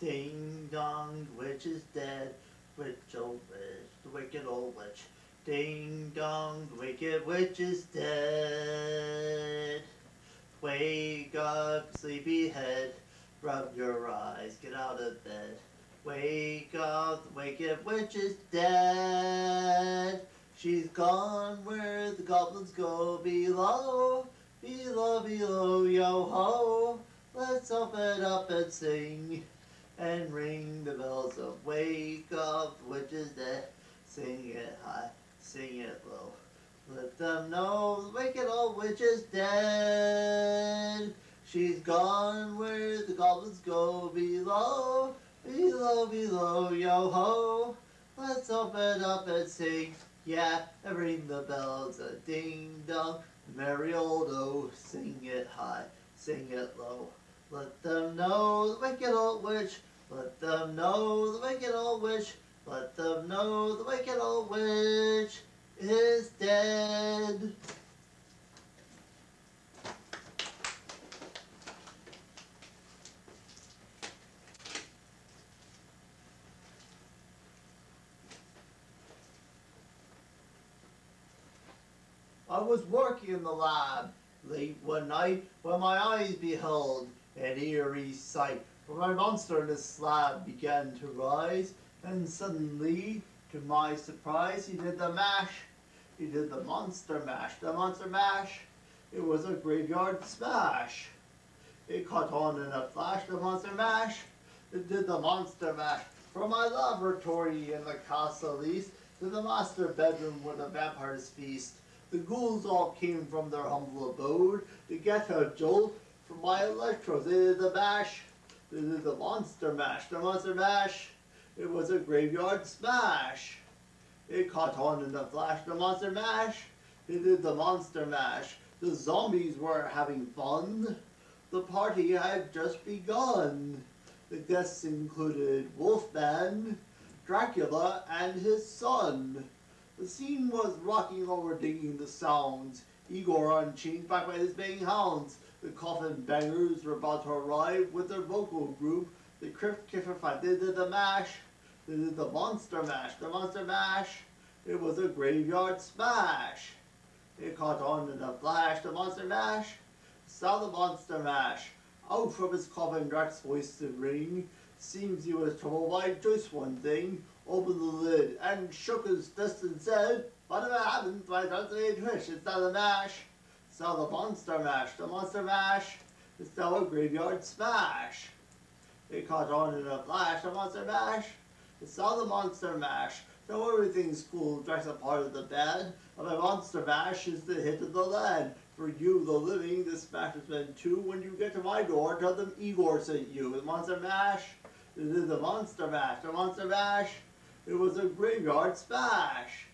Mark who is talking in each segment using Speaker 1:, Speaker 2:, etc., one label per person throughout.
Speaker 1: Ding dong, witch is dead. Witch, oh witch, the wicked old witch. Ding dong, the wicked witch is dead. Wake up, sleepyhead. Rub your eyes, get out of bed. Wake up, the wicked witch is dead. She's gone where the goblins go below, below, below, yo ho. Let's open up and sing and ring the bells of wake up, the witch is dead. Sing it high, sing it low. Let them know the wicked old witch is dead. She's gone where the goblins go below, below, below, yo ho. Let's open up and sing, yeah, and ring the bells a ding dong. Merry old o, sing it high, sing it low. Let them know the wicked old witch, let them know the wicked old witch, let them know the wicked old witch is dead. I was working in the lab late one night when my eyes beheld an eerie sight. My monster in the slab began to rise, and suddenly, to my surprise, he did the mash. He did the monster mash. The monster mash. It was a graveyard smash. It caught on in a flash. The monster mash. It did the monster mash. From my laboratory in the castle east to the master bedroom where the vampires feast. The ghouls all came from their humble abode to get a jolt from my electrodes. They did the mash. They is the monster mash. The monster mash. It was a graveyard smash. It caught on in a flash. The monster mash. They did the monster mash. The zombies were having fun. The party had just begun. The guests included Wolfman, Dracula, and his son. The scene was rocking over digging the sounds. Igor unchained back by his baying hounds. The coffin bangers were about to arrive with their vocal group. The Crypt-Kicker Five. They did the mash. They did the monster mash. The monster mash. It was a graveyard smash. It caught on in a flash. The monster mash. Saw the monster mash. Out from his coffin, Drac's voice did ring. Seems he was troubled by just one thing. Opened the lid and shook his fist and said, Whatever to my birthday wish? It's not a mash. Saw the monster mash. The monster mash. It's now a graveyard smash. It caught on in a flash. The monster mash. It saw the monster mash. So everything's cool. Drac's a part of the band. And my monster mash is the hit of the land. For you, the living, this smash has been too. When you get to my door, tell them Igor sent you. The monster mash. Is the monster mash. The monster mash. It was a graveyard smash.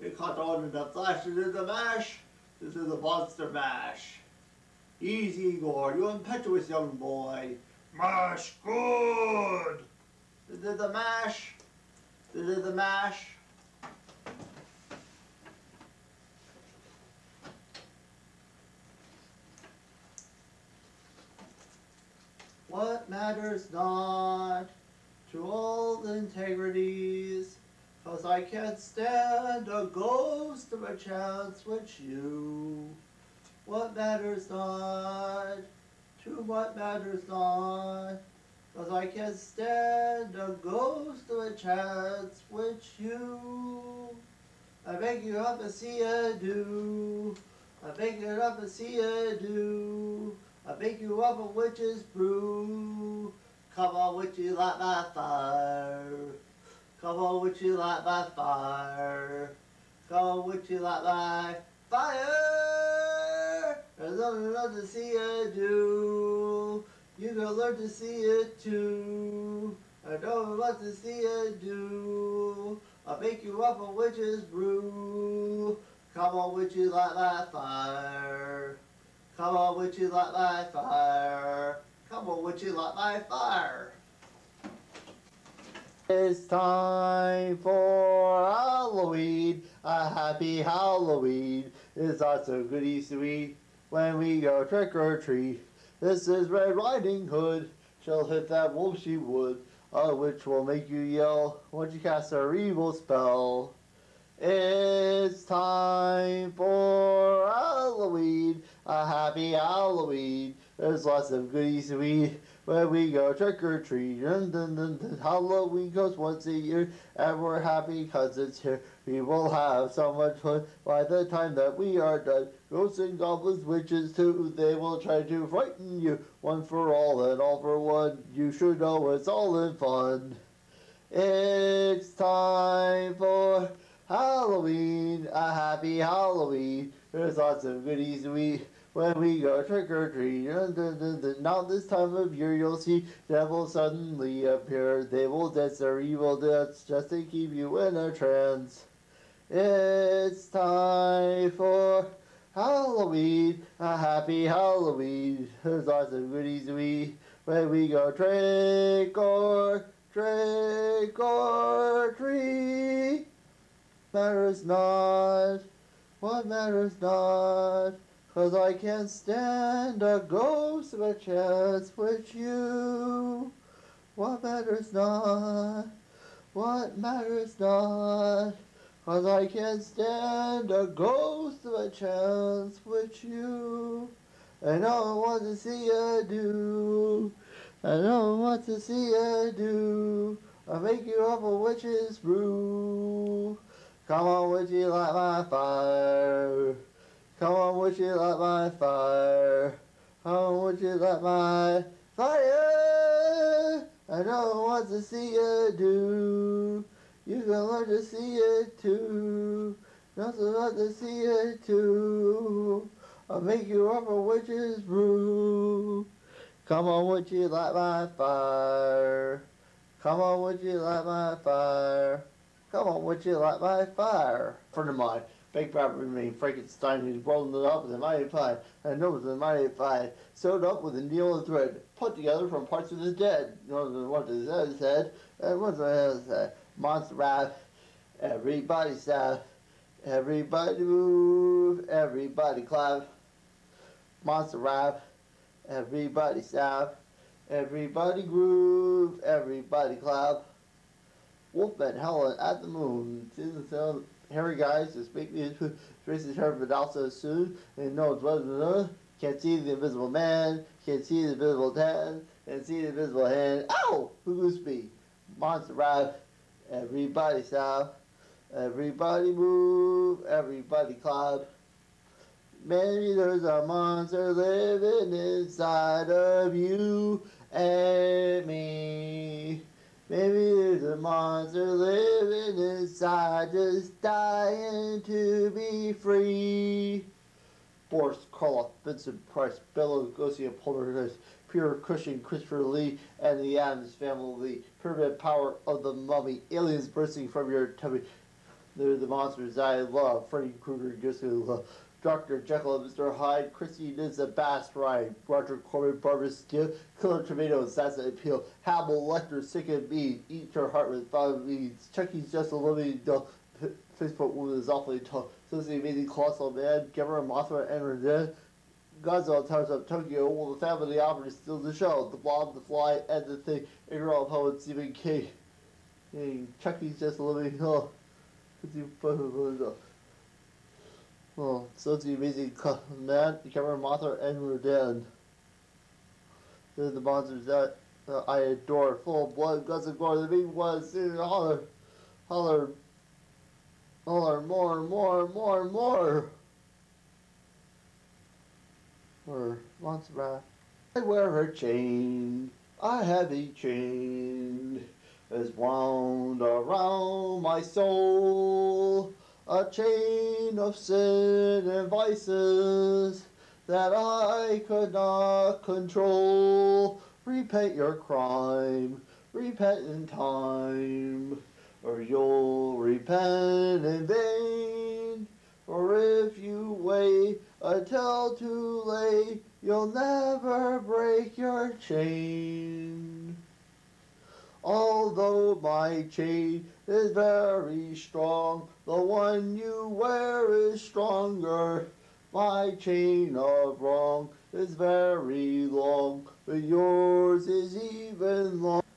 Speaker 1: It caught on in a flash. This is the mash. This is the monster mash. Easy, Igor, you impetuous young boy. Mash good. This is the mash. This is the mash. What matters not to all the integrities, cause I can't stand a ghost of a chance with you. What matters not to what matters not, cause I can't stand a ghost of a chance with you. I beg you up and see ya do. I beg you up and see ya do. I bake you up a witch's brew. Come on, witchy, light my fire. Come on, witchy, light my fire. Come on, witchy, light my fire. There's nothing left to see you do. You can learn to see it too. I don't what to see you do. I'll make you up a witch's brew. Come on, witchy, light my fire. Come on, would you light my fire? Come on, would you light my fire? It's time for Halloween, a happy Halloween. It's not so goody sweet when we go trick or treat. This is Red Riding Hood she'll hit that wolf she would, a witch will make you yell when she casts her evil spell. It's time for Halloween, a happy Halloween. There's lots of goodies eat when we go trick or treat. Dun, dun, dun. Halloween goes once a year, and we're happy because it's here. We will have so much fun by the time that we are done. Ghosts and goblins, witches too, they will try to frighten you. One for all and all for one. You should know it's all in fun. It's time for Halloween, a happy Halloween. There's lots of goodies eat when we go trick or treat. Now this time of year you'll see devils suddenly appear. They will dance their evil dance just to keep you in a trance. It's time for Halloween, a happy Halloween. There's lots of goodies eat when we go trick or trick or treat matters not, what matters not, cause I can't stand a ghost of a chance with you. What matters not, what matters not, cause I can't stand a ghost of a chance with you. I don't want to see you do, I don't want to see you do, I make you up a witch's brew. Come on, would you light my fire? Come on, would you light my fire? Come on, would you light my fire? I don't want to see you do. You can learn to see it too. Nothing but to see it too. I'll make you up a witch's brew. Come on, would you light my fire? Come on, would you light my fire? Come on, would you light my fire? Friend of mine, big rapper named Frankenstein, who's rolling it up with a mighty pie, and knows the mighty pie, sewed up with a needle and thread, put together from parts of the dead. You know, the one to his head, and one to his head. Monster rap, everybody stop, everybody move, everybody clap. Monster rap, everybody stop, everybody groove, everybody clap. Wolfman Helen at the moon. Season seven. Hairy guys speak these faces her but also soon and knows what can't see the invisible man, can't see the invisible tan, can't see the invisible hand. Ow! Who speak? Monster rap. Everybody stop. Everybody move. Everybody clap. Maybe there's a monster living inside of you and me. Maybe there's a monster living inside, just dying to be free. Boris Karloff, Vincent Price, Bela Lugosi, Poltergeist, Peter Cushing, Christopher Lee, and the Addams family. the Pyramid power of the mummy, aliens bursting from your tummy. They're the monsters I love. Freddy Krueger, Jessica love. Dr. Jekyll and Mr. Hyde, Christy is a bass ride, Roger Corman, Barbara Steele, Killer Tomato, Assassin Appeal, Hannibal Lecter, Sick and Me, Eat Your Heart with Five Weeds, Chucky's Just a Living Doll, Facebook Woman is Awfully Tall, the Amazing Colossal Man, Gamera, Mothra, and René, Godzilla Towers of Tokyo, Well, the Family Opera still the show, The Blob, The Fly, and The Thing, Igor Poet, Stephen King, Chucky's Just a Living Doll, well, so the amazing man, Gamera Mothra, and Rodan. They're the monsters that uh, I adore. Full of blood, guts, and gore. The big ones, holler, holler, holler, more, more, more, more. Or monster I wear her chain, I have a chain, is wound around my soul a chain of sin and vices that I could not control. Repent your crime, repent in time, or you'll repent in vain. For if you wait until too late, you'll never break your chain. Although my chain is very strong, the one you wear is stronger. My chain of wrong is very long, but yours is even longer.